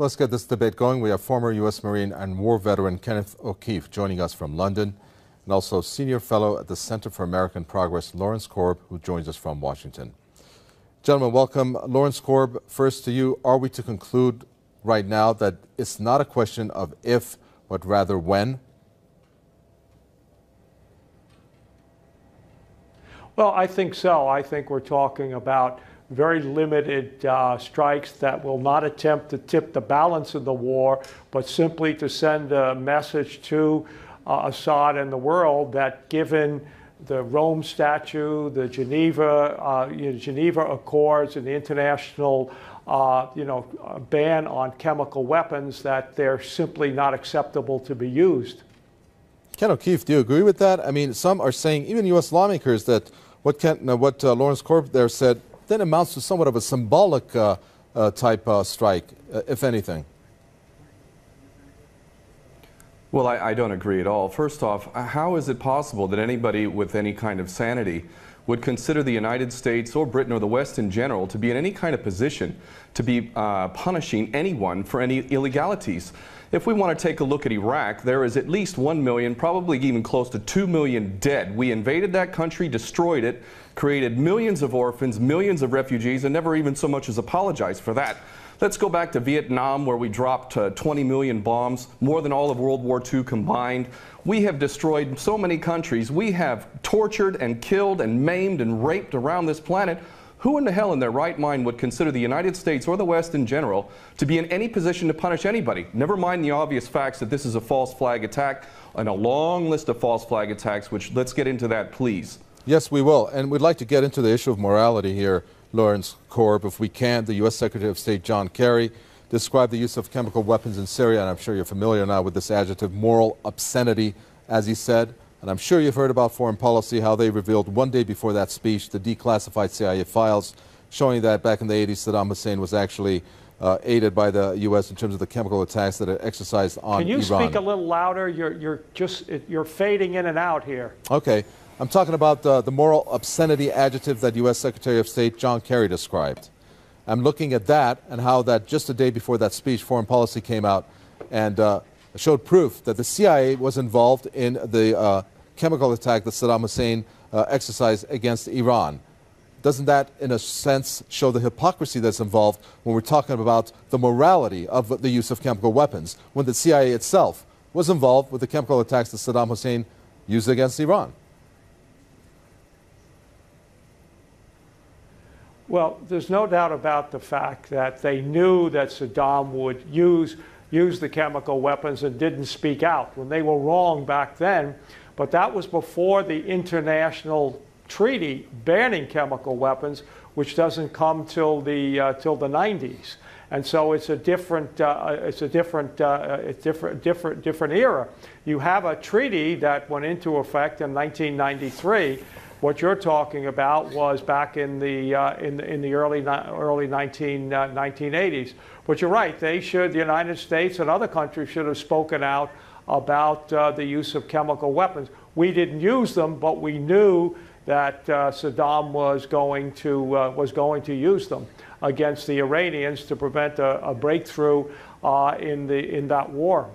Let's get this debate going. We have former U.S. Marine and war veteran Kenneth O'Keefe joining us from London, and also senior fellow at the Center for American Progress, Lawrence Korb, who joins us from Washington. Gentlemen, welcome. Lawrence Korb, first to you. Are we to conclude right now that it's not a question of if, but rather when? Well, I think so. I think we're talking about very limited uh, strikes that will not attempt to tip the balance of the war, but simply to send a message to uh, Assad and the world that given the Rome Statute, the Geneva, uh, you know, Geneva Accords, and the international uh, you know, ban on chemical weapons, that they're simply not acceptable to be used. Ken O'Keefe, do you agree with that? I mean, some are saying, even U.S. lawmakers, that what, Ken, what uh, Lawrence Korb there said then amounts to somewhat of a symbolic uh, uh, type uh, strike, if anything. Well, I, I, don't agree at all. First off, how is it possible that anybody with any kind of sanity would consider the United States or Britain or the West in general to be in any kind of position to be uh, punishing anyone for any illegalities? If we want to take a look at Iraq, there is at least 1 million, probably even close to 2 million dead. We invaded that country, destroyed it, created millions of orphans, millions of refugees, and never even so much as apologized for that. Let's go back to Vietnam where we dropped uh, 20 million bombs, more than all of World War II combined. We have destroyed so many countries. We have tortured and killed and maimed and raped around this planet. Who in the hell in their right mind would consider the United States or the West in general to be in any position to punish anybody? Never mind the obvious facts that this is a false flag attack and a long list of false flag attacks, which let's get into that, please. Yes, we will. And we'd like to get into the issue of morality here, Lawrence Korb, if we can. The U.S. Secretary of State John Kerry described the use of chemical weapons in Syria, and I'm sure you're familiar now with this adjective, moral obscenity, as he said. And I'm sure you've heard about foreign policy, how they revealed one day before that speech the declassified CIA files showing that back in the 80s Saddam Hussein was actually uh, aided by the U.S. in terms of the chemical attacks that it exercised on Iran. Can you Iran. speak a little louder? You're, you're just you're fading in and out here. Okay. I'm talking about uh, the moral obscenity adjective that U.S. Secretary of State John Kerry described. I'm looking at that and how that just a day before that speech, foreign policy came out and uh, showed proof that the CIA was involved in the uh, chemical attack that Saddam Hussein uh, exercised against Iran. Doesn't that, in a sense, show the hypocrisy that's involved when we're talking about the morality of the use of chemical weapons, when the CIA itself was involved with the chemical attacks that Saddam Hussein used against Iran? Well, there's no doubt about the fact that they knew that Saddam would use used the chemical weapons and didn't speak out when they were wrong back then. But that was before the international treaty banning chemical weapons, which doesn't come till the uh, till the 90s. And so it's a different, uh, it's a different, uh, it's different, different, different era. You have a treaty that went into effect in 1993 what you're talking about was back in the, uh, in, in the early, early 19, uh, 1980s. But you're right, they should, the United States and other countries should have spoken out about uh, the use of chemical weapons. We didn't use them, but we knew that uh, Saddam was going, to, uh, was going to use them against the Iranians to prevent a, a breakthrough uh, in, the, in that war.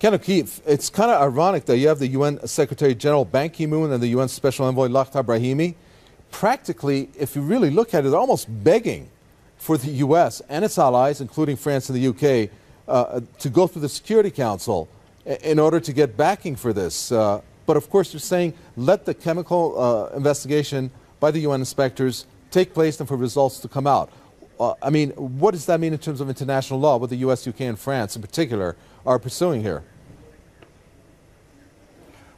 Ken O'Keefe, it's kind of ironic that you have the UN Secretary General Ban Ki-moon and the UN Special Envoy Lakhdar Brahimi. Practically, if you really look at it, almost begging for the U.S. and its allies, including France and the U.K., uh, to go through the Security Council in order to get backing for this. Uh, but of course, you're saying let the chemical uh, investigation by the UN inspectors take place and for results to come out. Uh, I mean, what does that mean in terms of international law, with the U.S., U.K., and France in particular are pursuing here?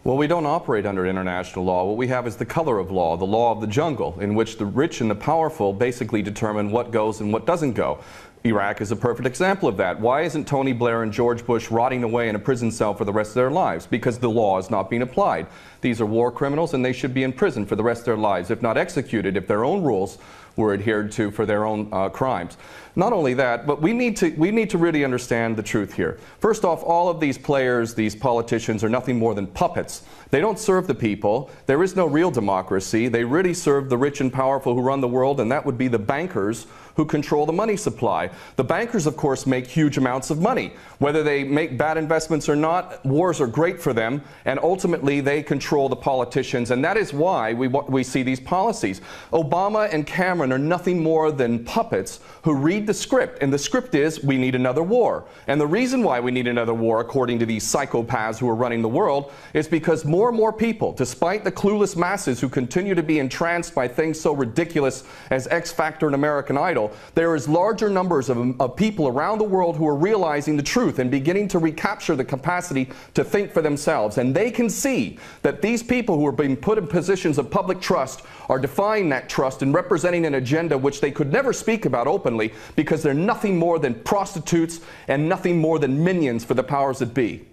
Well, we don't operate under international law. What we have is the color of law, the law of the jungle, in which the rich and the powerful basically determine what goes and what doesn't go. Iraq is a perfect example of that. Why isn't Tony Blair and George Bush rotting away in a prison cell for the rest of their lives? Because the law is not being applied. These are war criminals and they should be in prison for the rest of their lives, if not executed, if their own rules were adhered to for their own uh, crimes. Not only that, but we need, to, we need to really understand the truth here. First off, all of these players, these politicians, are nothing more than puppets. They don't serve the people. There is no real democracy. They really serve the rich and powerful who run the world, and that would be the bankers who control the money supply. The bankers, of course, make huge amounts of money. Whether they make bad investments or not, wars are great for them, and ultimately they control the politicians, and that is why we, we see these policies. Obama and Cameron are nothing more than puppets who read the script, and the script is we need another war. And the reason why we need another war, according to these psychopaths who are running the world, is because more and more people, despite the clueless masses who continue to be entranced by things so ridiculous as X Factor and American Idol, there is larger numbers of, of people around the world who are realizing the truth and beginning to recapture the capacity to think for themselves. And they can see that these people who are being put in positions of public trust are defying that trust and representing an agenda which they could never speak about openly because they're nothing more than prostitutes and nothing more than minions for the powers that be.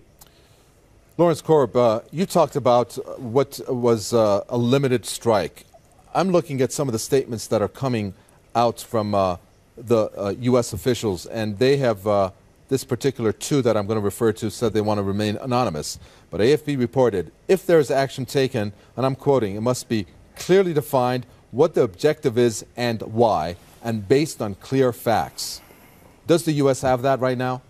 Lawrence Korb, uh, you talked about what was uh, a limited strike. I'm looking at some of the statements that are coming out from uh, the U.S. Uh, officials, and they have uh, this particular two that I'm going to refer to said they want to remain anonymous. But AFP reported if there is action taken, and I'm quoting, it must be clearly defined what the objective is and why, and based on clear facts. Does the U.S. have that right now?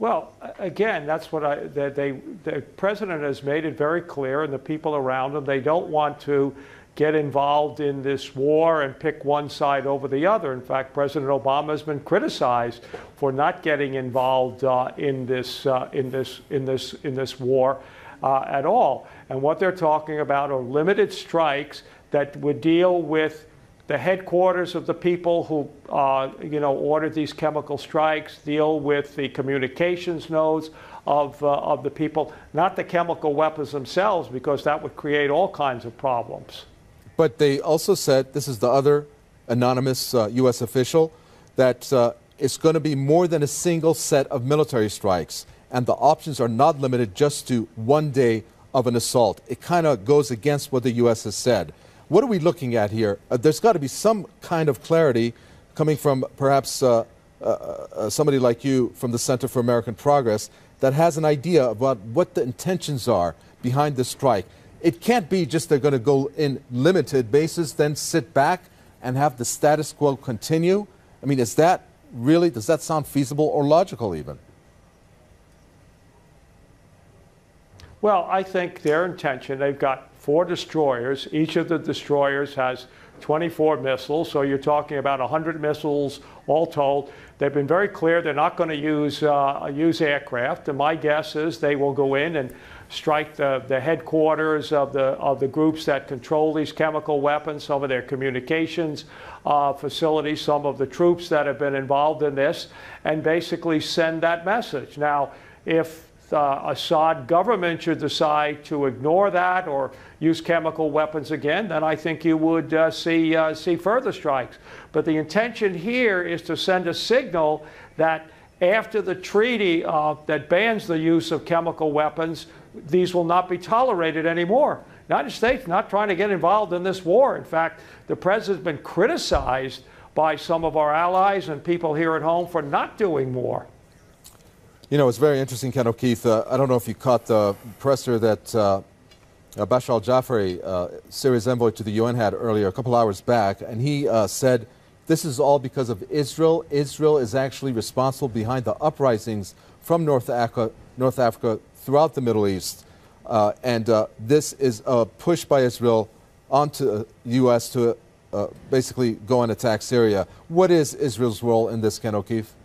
Well, again, that's what I, they, they, the president has made it very clear, and the people around him, they don't want to get involved in this war and pick one side over the other. In fact, President Obama has been criticized for not getting involved uh, in this uh, in this in this in this war uh, at all. And what they're talking about are limited strikes that would deal with the headquarters of the people who, uh, you know, ordered these chemical strikes, deal with the communications nodes of, uh, of the people, not the chemical weapons themselves, because that would create all kinds of problems. But they also said, this is the other anonymous uh, U.S. official, that uh, it's going to be more than a single set of military strikes, and the options are not limited just to one day of an assault. It kind of goes against what the U.S. has said. What are we looking at here? Uh, there's got to be some kind of clarity coming from perhaps uh, uh, uh, somebody like you from the Center for American Progress that has an idea about what the intentions are behind the strike. It can't be just they're going to go in limited basis, then sit back and have the status quo continue. I mean, is that really, does that sound feasible or logical even? Well, I think their intention, they've got four destroyers. Each of the destroyers has 24 missiles, so you're talking about 100 missiles all told. They've been very clear they're not going to use, uh, use aircraft, and my guess is they will go in and strike the, the headquarters of the, of the groups that control these chemical weapons, some of their communications uh, facilities, some of the troops that have been involved in this, and basically send that message. Now, if uh, Assad government should decide to ignore that or use chemical weapons again, then I think you would uh, see, uh, see further strikes. But the intention here is to send a signal that after the treaty uh, that bans the use of chemical weapons, these will not be tolerated anymore. United States not trying to get involved in this war. In fact, the president's been criticized by some of our allies and people here at home for not doing more. You know, it's very interesting, Ken O'Keefe. Uh, I don't know if you caught the presser that uh, uh, Bashar al-Jafari, uh, Syria's envoy to the UN, had earlier, a couple hours back, and he uh, said this is all because of Israel. Israel is actually responsible behind the uprisings from North Africa, North Africa throughout the Middle East. Uh, and this is a push by Israel onto the U.S. to basically go and attack Syria. What is Israel's role in this, Ken O'Keefe?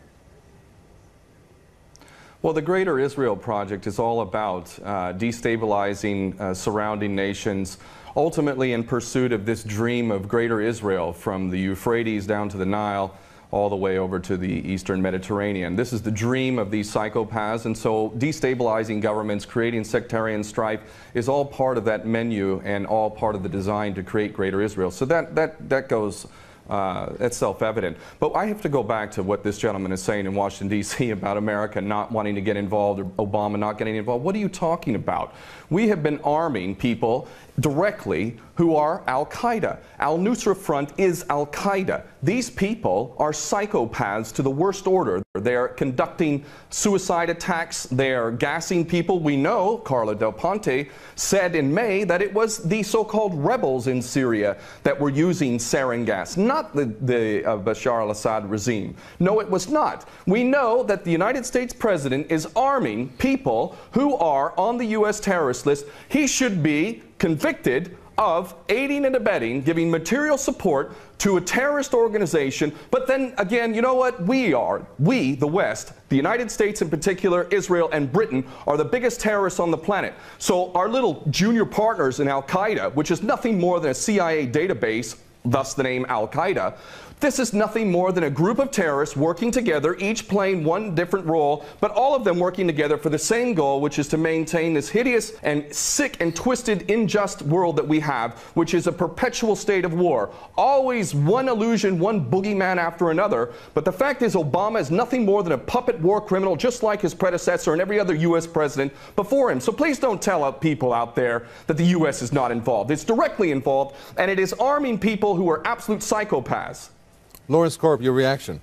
Well, the Greater Israel Project is all about uh, destabilizing uh, surrounding nations, ultimately in pursuit of this dream of Greater Israel from the Euphrates down to the Nile, all the way over to the eastern Mediterranean. This is the dream of these psychopaths, and so destabilizing governments, creating sectarian strife is all part of that menu and all part of the design to create Greater Israel. So that, that, that goes uh, self-evident. But I have to go back to what this gentleman is saying in Washington, D.C. about America not wanting to get involved or Obama not getting involved. What are you talking about? We have been arming people directly who are Al Qaeda. Al Nusra Front is Al Qaeda. These people are psychopaths to the worst order. They are conducting suicide attacks, they are gassing people. We know, Carla Del Ponte said in May that it was the so called rebels in Syria that were using sarin gas, not the, the uh, Bashar al Assad regime. No, it was not. We know that the United States president is arming people who are on the U.S. terrorist list. He should be convicted of aiding and abetting, giving material support to a terrorist organization. But then again, you know what? We are, we, the West, the United States in particular, Israel and Britain, are the biggest terrorists on the planet. So our little junior partners in Al Qaeda, which is nothing more than a CIA database, thus the name Al Qaeda, this is nothing more than a group of terrorists working together, each playing one different role, but all of them working together for the same goal, which is to maintain this hideous and sick and twisted, unjust world that we have, which is a perpetual state of war. Always one illusion, one boogeyman after another. But the fact is, Obama is nothing more than a puppet war criminal, just like his predecessor and every other U.S. president before him. So please don't tell people out there that the U.S. is not involved. It's directly involved, and it is arming people who are absolute psychopaths. Lawrence Korb, your reaction?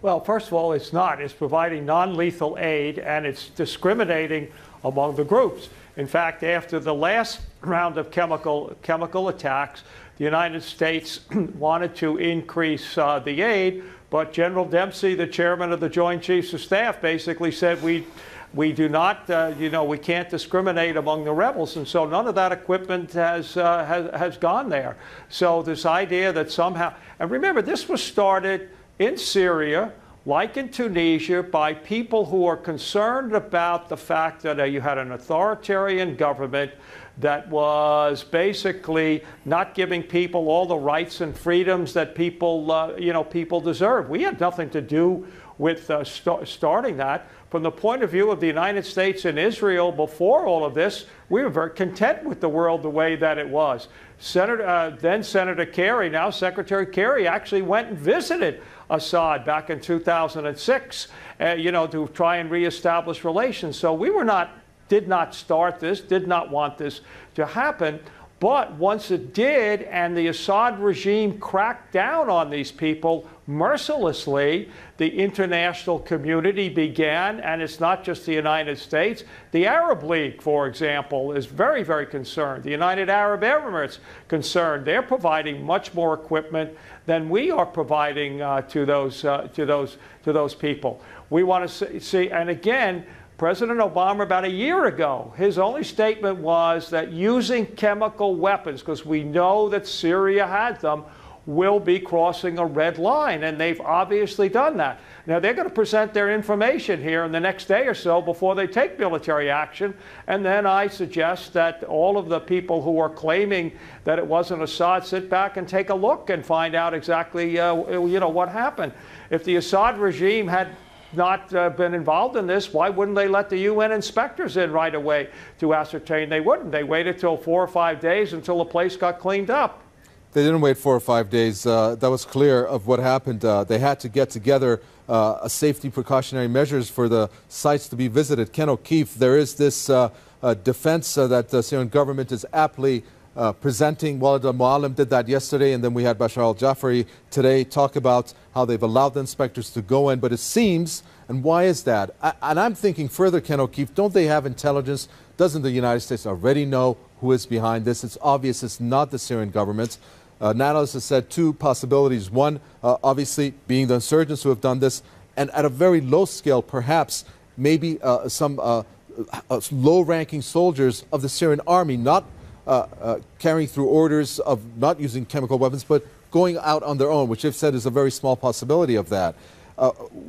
Well, first of all, it's not. It's providing non lethal aid and it's discriminating among the groups. In fact, after the last round of chemical, chemical attacks, the United States wanted to increase uh, the aid, but General Dempsey, the chairman of the Joint Chiefs of Staff, basically said we we do not, uh, you know, we can't discriminate among the rebels, and so none of that equipment has, uh, has, has gone there. So this idea that somehow, and remember, this was started in Syria, like in Tunisia, by people who are concerned about the fact that uh, you had an authoritarian government that was basically not giving people all the rights and freedoms that people, uh, you know, people deserve. We had nothing to do with uh, st starting that. From the point of view of the United States and Israel before all of this, we were very content with the world the way that it was. Senator, uh, then Senator Kerry, now Secretary Kerry, actually went and visited Assad back in 2006, uh, you know, to try and reestablish relations. So we were not, did not start this, did not want this to happen. But once it did, and the Assad regime cracked down on these people mercilessly, the international community began, and it's not just the United States. The Arab League, for example, is very, very concerned. The United Arab Emirates concerned. They're providing much more equipment than we are providing uh, to those uh, to those to those people. We want to see, and again President Obama, about a year ago, his only statement was that using chemical weapons, because we know that Syria had them, will be crossing a red line. And they've obviously done that. Now, they're going to present their information here in the next day or so before they take military action. And then I suggest that all of the people who are claiming that it wasn't Assad sit back and take a look and find out exactly uh, you know, what happened. If the Assad regime had not uh, been involved in this, why wouldn't they let the UN inspectors in right away to ascertain? They wouldn't. They waited till four or five days until the place got cleaned up. They didn't wait four or five days. Uh, that was clear of what happened. Uh, they had to get together uh, a safety precautionary measures for the sites to be visited. Ken O'Keefe, there is this uh, uh, defense that the Syrian government is aptly uh, presenting. Walid al-Muallim did that yesterday, and then we had Bashar al-Jafari today talk about how they've allowed the inspectors to go in. But it seems, and why is that? I, and I'm thinking further, Ken O'Keefe, don't they have intelligence? Doesn't the United States already know who is behind this? It's obvious it's not the Syrian government. Uh, Nanos has said two possibilities. One, uh, obviously, being the insurgents who have done this, and at a very low scale, perhaps, maybe uh, some uh, uh, low ranking soldiers of the Syrian army, not uh, carrying through orders of not using chemical weapons, but going out on their own, which they've said is a very small possibility of that.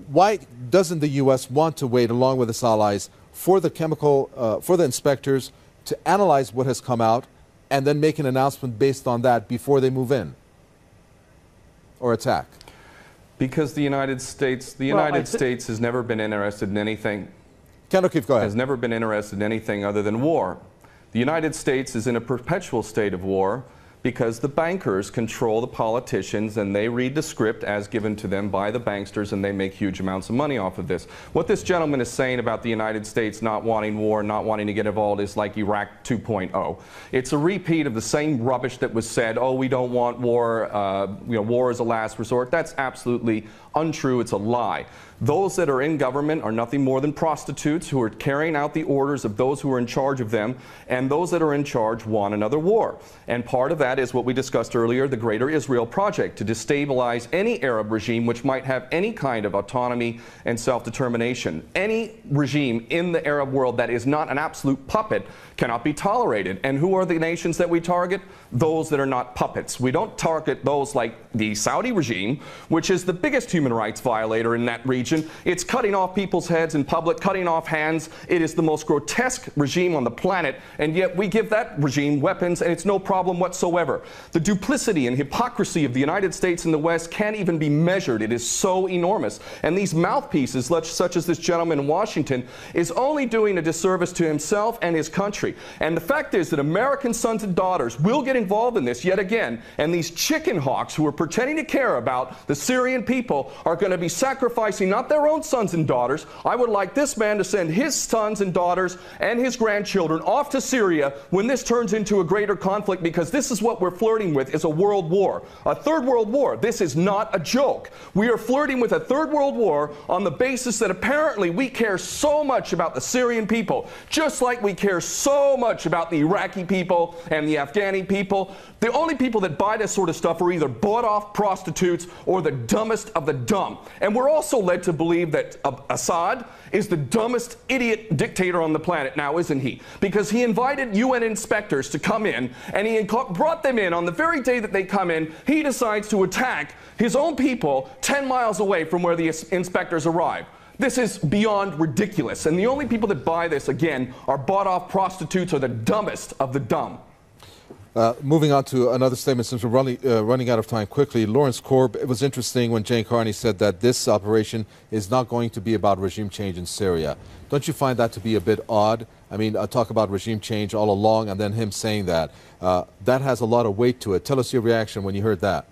Why doesn't the U.S. want to wait, along with its allies, for the chemical, for the inspectors to analyze what has come out and then make an announcement based on that before they move in or attack? Because the United States, the United States has never been interested in anything. Ken O'Keefe, go ahead. Has never been interested in anything other than war. The United States is in a perpetual state of war because the bankers control the politicians and they read the script as given to them by the banksters and they make huge amounts of money off of this. What this gentleman is saying about the United States not wanting war, not wanting to get involved is like Iraq 2.0. It's a repeat of the same rubbish that was said, oh, we don't want war, uh, you know, war is a last resort. That's absolutely untrue. It's a lie. Those that are in government are nothing more than prostitutes who are carrying out the orders of those who are in charge of them, and those that are in charge want another war. And part of that is what we discussed earlier, the Greater Israel Project, to destabilize any Arab regime which might have any kind of autonomy and self-determination. Any regime in the Arab world that is not an absolute puppet cannot be tolerated. And who are the nations that we target? Those that are not puppets. We don't target those like the Saudi regime, which is the biggest human rights violator in that region it's cutting off people's heads in public, cutting off hands. It is the most grotesque regime on the planet, and yet we give that regime weapons, and it's no problem whatsoever. The duplicity and hypocrisy of the United States and the West can't even be measured. It is so enormous. And these mouthpieces, such as this gentleman in Washington, is only doing a disservice to himself and his country. And the fact is that American sons and daughters will get involved in this yet again, and these chicken hawks who are pretending to care about the Syrian people are going to be sacrificing not their own sons and daughters. I would like this man to send his sons and daughters and his grandchildren off to Syria when this turns into a greater conflict because this is what we're flirting with is a world war. A third world war. This is not a joke. We are flirting with a third world war on the basis that apparently we care so much about the Syrian people, just like we care so much about the Iraqi people and the Afghani people. The only people that buy this sort of stuff are either bought off prostitutes or the dumbest of the dumb. And we're also led to believe that Assad is the dumbest idiot dictator on the planet now, isn't he? Because he invited UN inspectors to come in, and he brought them in on the very day that they come in. He decides to attack his own people 10 miles away from where the inspectors arrive. This is beyond ridiculous. And the only people that buy this, again, are bought off prostitutes or the dumbest of the dumb. Uh, moving on to another statement, since we're running, uh, running out of time quickly, Lawrence Korb, it was interesting when Jay Carney said that this operation is not going to be about regime change in Syria. Don't you find that to be a bit odd? I mean, uh, talk about regime change all along and then him saying that. Uh, that has a lot of weight to it. Tell us your reaction when you heard that.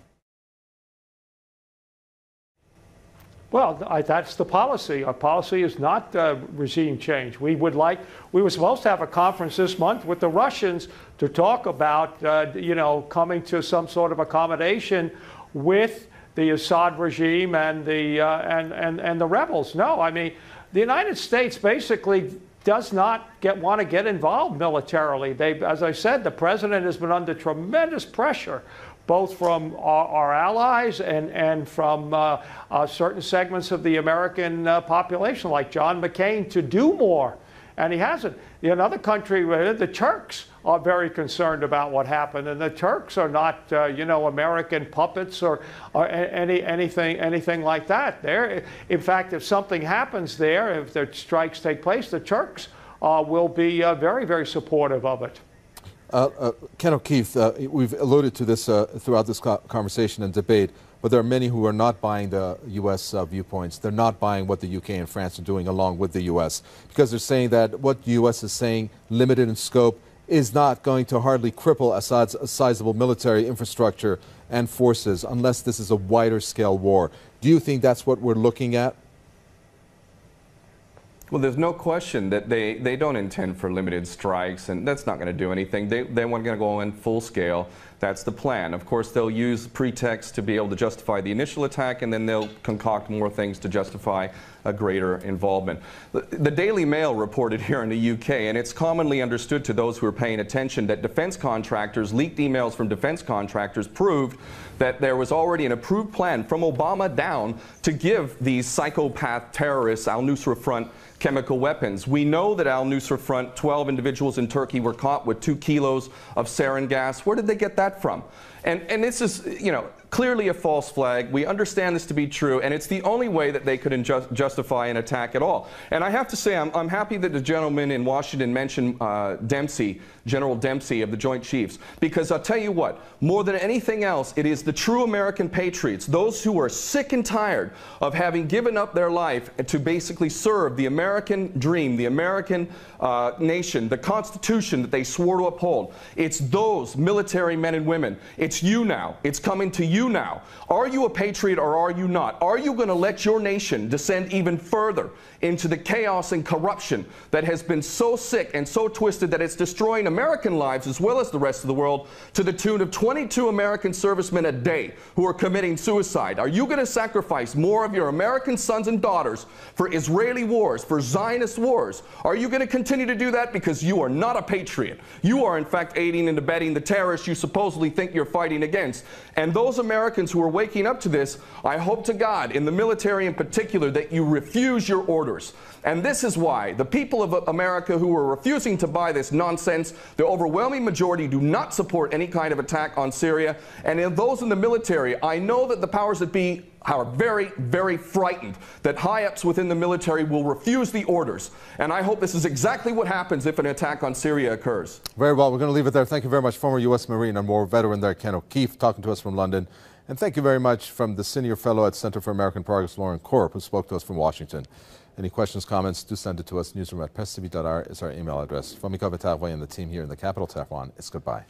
Well, I, that's the policy. Our policy is not uh, regime change. We would like, we were supposed to have a conference this month with the Russians to talk about, uh, you know, coming to some sort of accommodation with the Assad regime and the, uh, and, and, and the rebels. No, I mean, the United States basically does not get, want to get involved militarily. They, as I said, the president has been under tremendous pressure both from our, our allies and, and from uh, uh, certain segments of the American uh, population, like John McCain, to do more. And he hasn't. In another country, uh, the Turks are very concerned about what happened, and the Turks are not, uh, you know, American puppets or, or any, anything, anything like that. There, in fact, if something happens there, if the strikes take place, the Turks uh, will be very, very supportive of it. Uh, uh, Ken O'Keefe, uh, we've alluded to this uh, throughout this conversation and debate, but there are many who are not buying the U.S. Uh, viewpoints. They're not buying what the U.K. and France are doing along with the U.S. because they're saying that what the U.S. is saying, limited in scope, is not going to hardly cripple Assad's sizable military infrastructure and forces unless this is a wider scale war. Do you think that's what we're looking at? Well, there's no question that they, they don't intend for limited strikes, and that's not going to do anything. They, they want to go in full scale. That's the plan. Of course, they'll use pretext to be able to justify the initial attack, and then they'll concoct more things to justify a greater involvement. The, the, Daily Mail reported here in the UK, and it's commonly understood to those who are paying attention that defense contractors, leaked emails from defense contractors proved that there was already an approved plan from Obama down to give these psychopath terrorists, al-Nusra Front, chemical weapons. We know that al-Nusra Front, 12 individuals in Turkey were caught with two kilos of sarin gas. Where did they get that from? And, and this is, you know, clearly a false flag. We understand this to be true, and it's the only way that they could justify an attack at all. And I have to say, I'm, I'm happy that the gentleman in Washington mentioned uh, Dempsey, General Dempsey of the Joint Chiefs, because I'll tell you what, more than anything else, it is the true American patriots, those who are sick and tired of having given up their life to basically serve the American dream, the American uh, nation, the Constitution that they swore to uphold. It's those military men and women. You now. It's coming to you now. Are you a patriot or are you not? Are you going to let your nation descend even further into the chaos and corruption that has been so sick and so twisted that it's destroying American lives as well as the rest of the world to the tune of 22 American servicemen a day who are committing suicide? Are you going to sacrifice more of your American sons and daughters for Israeli wars, for Zionist wars? Are you going to continue to do that because you are not a patriot? You are, in fact, aiding and abetting the terrorists you supposedly think you're fighting against. And those Americans who are waking up to this, I hope to God, in the military in particular, that you refuse your orders. And this is why the people of America who are refusing to buy this nonsense, the overwhelming majority do not support any kind of attack on Syria. And in those in the military, I know that the powers that be are very, very frightened that high ups within the military will refuse the orders. And I hope this is exactly what happens if an attack on Syria occurs. Very well. We're going to leave it there. Thank you very much, former U.S. Marine and war veteran there, Ken O'Keefe, talking to us from London. And thank you very much from the senior fellow at Center for American Progress, Lauren Korb, who spoke to us from Washington. Any questions, comments, do send it to us. Newsroom at presstv.ir is our email address. From Mika and the team here in the capital, Tehran, it's goodbye.